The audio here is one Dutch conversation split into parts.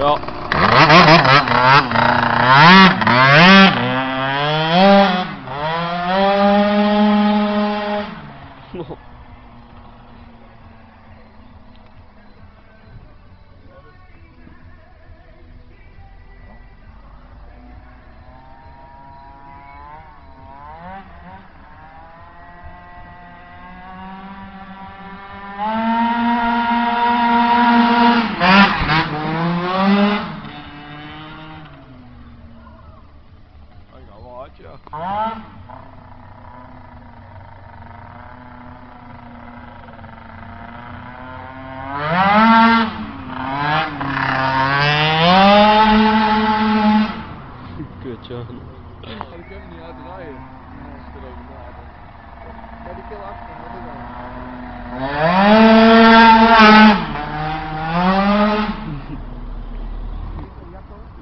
Ja. Ja. Ik heb hem niet ik erover nadenk. Ja, die kill achter, wat is dat?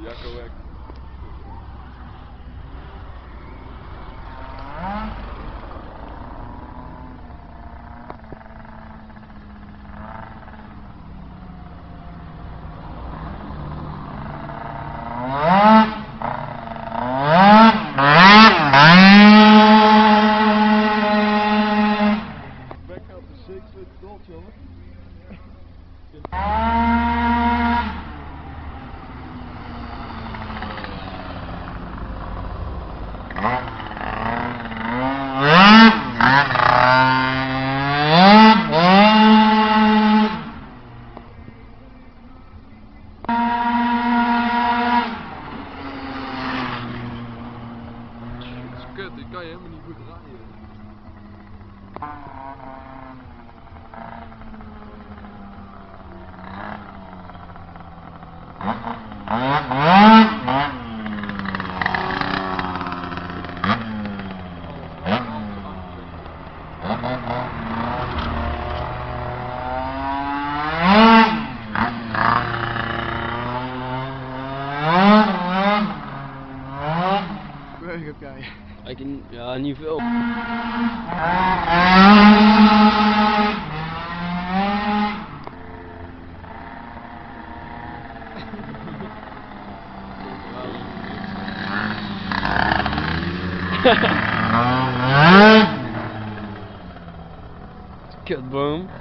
Jacco weg. Kut, die kan je helemaal niet goed rijden. Weg heb jij. Ik, ja, niet veel. Kid Boom.